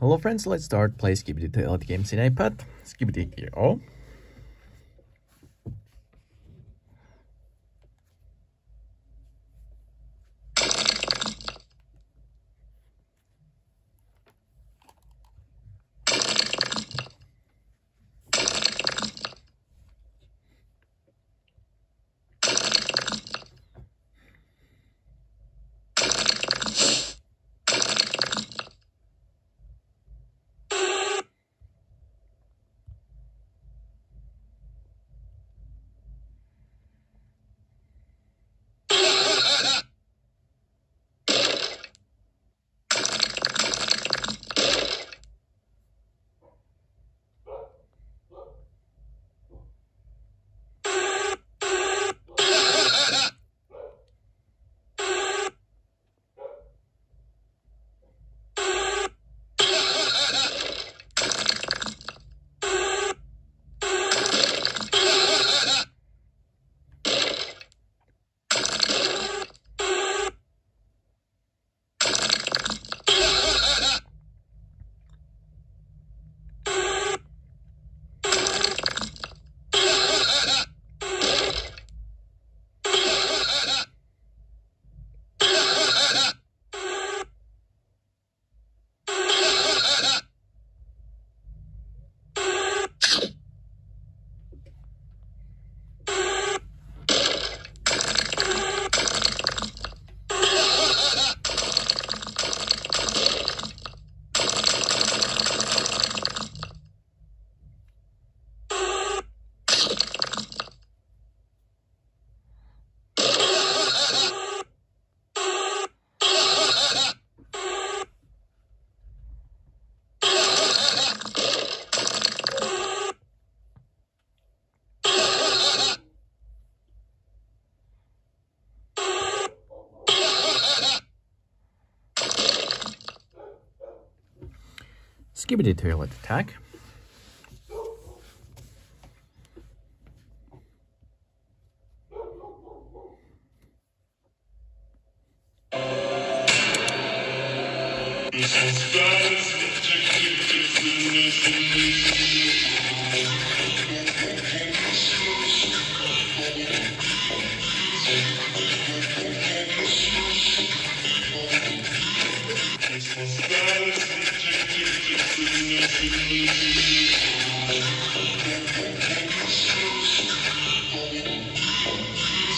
Hello friends, let's start play Skibidi Toilet games in iPad. Skibidi here. Skibidi Toilet attack.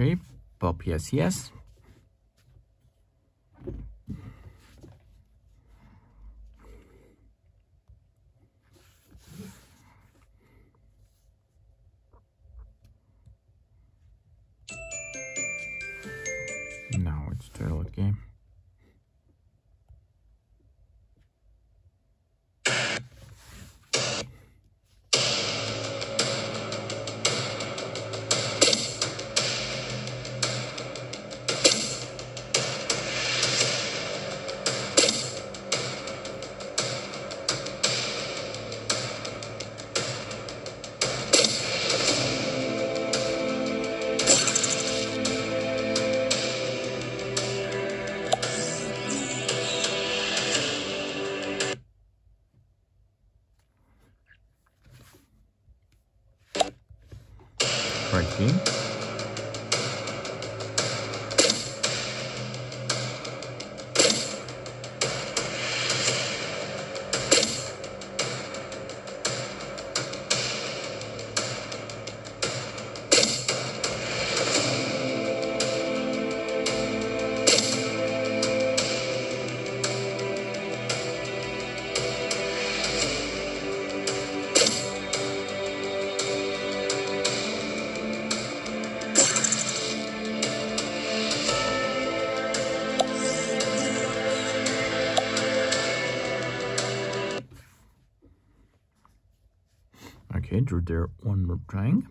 Okay. Bop yes, yes. Now it's toilet game. Right drew there one more.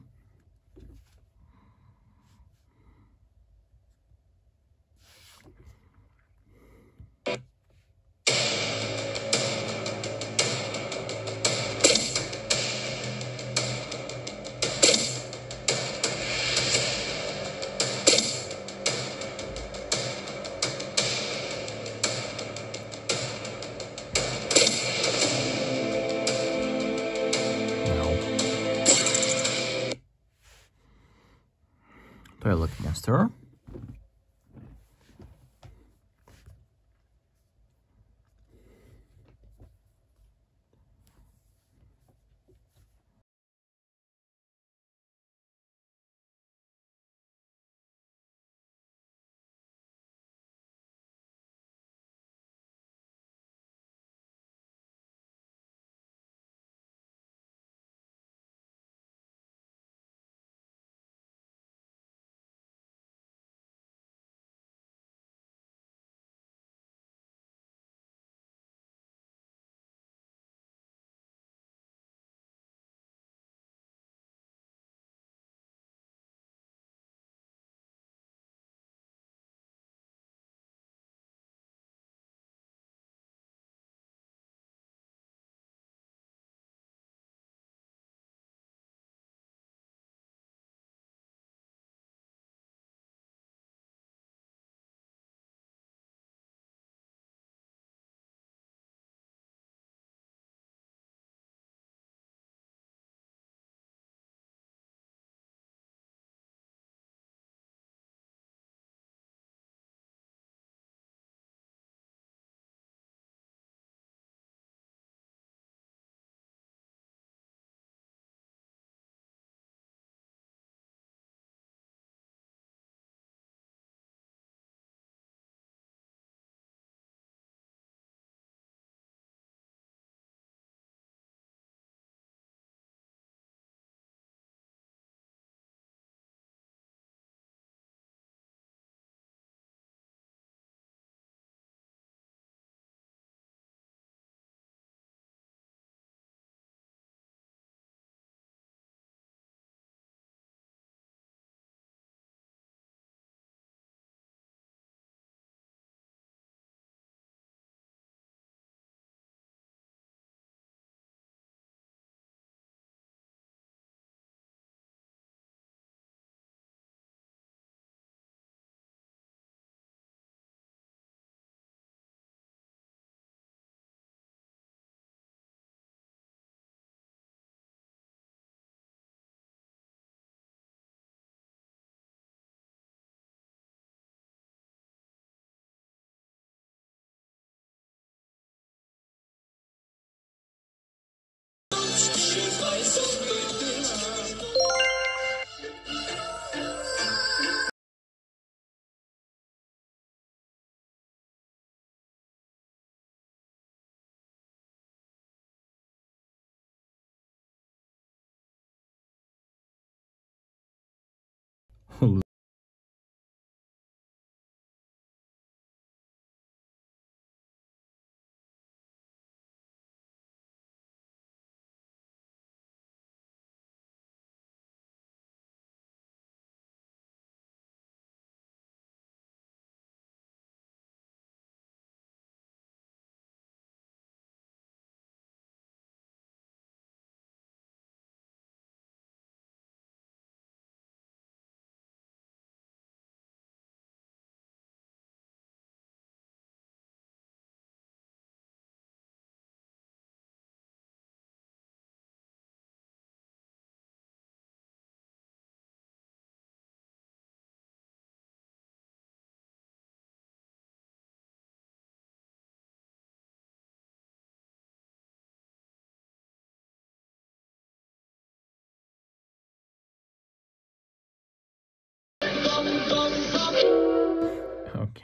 Toilet monster.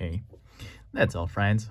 Okay, that's all, friends.